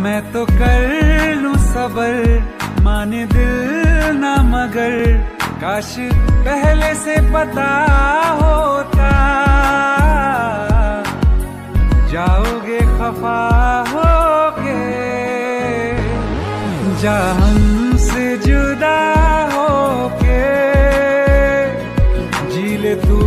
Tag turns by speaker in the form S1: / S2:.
S1: मैं तो कर लू सबर, माने दिल ना मगर। काश पहले से पता होता। जाओगे खफा होके जा हमसे जुदा होके। जी ले तू